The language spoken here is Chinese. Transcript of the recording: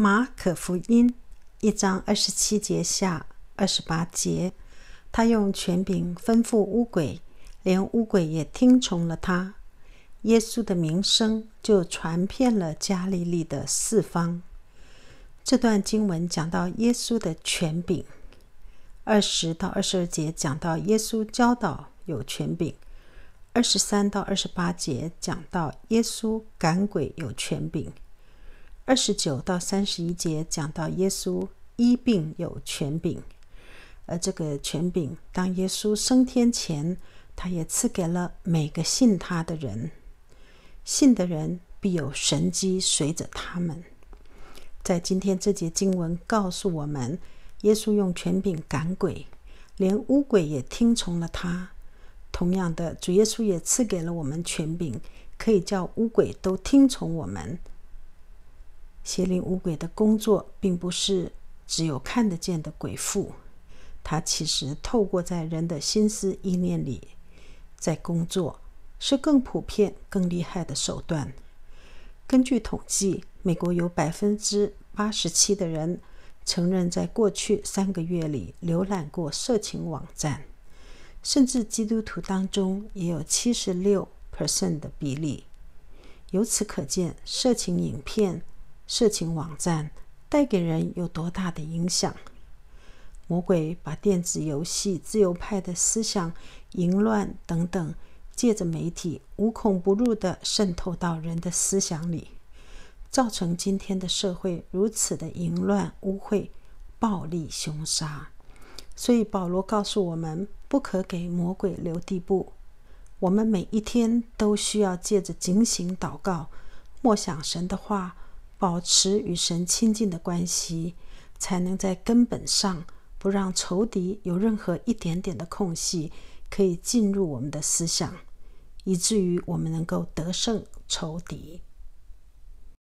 马可福音一章二十七节下二十八节，他用权柄吩咐乌鬼，连乌鬼也听从了他。耶稣的名声就传遍了加利利的四方。这段经文讲到耶稣的权柄，二十到二十二节讲到耶稣教导有权柄，二十三到二十八节讲到耶稣赶鬼有权柄，二十九到三十一节讲到耶稣医病有权柄。而这个权柄，当耶稣升天前，他也赐给了每个信他的人。信的人必有神机随着他们。在今天这节经文告诉我们，耶稣用权柄赶鬼，连乌鬼也听从了他。同样的，主耶稣也赐给了我们权柄，可以叫乌鬼都听从我们。邪灵五鬼的工作，并不是只有看得见的鬼附，他其实透过在人的心思意念里在工作，是更普遍、更厉害的手段。根据统计，美国有百分之八十七的人承认在过去三个月里浏览过色情网站，甚至基督徒当中也有七十六 percent 的比例。由此可见，色情影片、色情网站带给人有多大的影响。魔鬼把电子游戏、自由派的思想、淫乱等等。借着媒体无孔不入地渗透到人的思想里，造成今天的社会如此的淫乱、污秽、暴力、凶杀。所以保罗告诉我们，不可给魔鬼留地步。我们每一天都需要借着警醒祷告，默想神的话，保持与神亲近的关系，才能在根本上不让仇敌有任何一点点的空隙可以进入我们的思想。以至于我们能够得胜仇敌。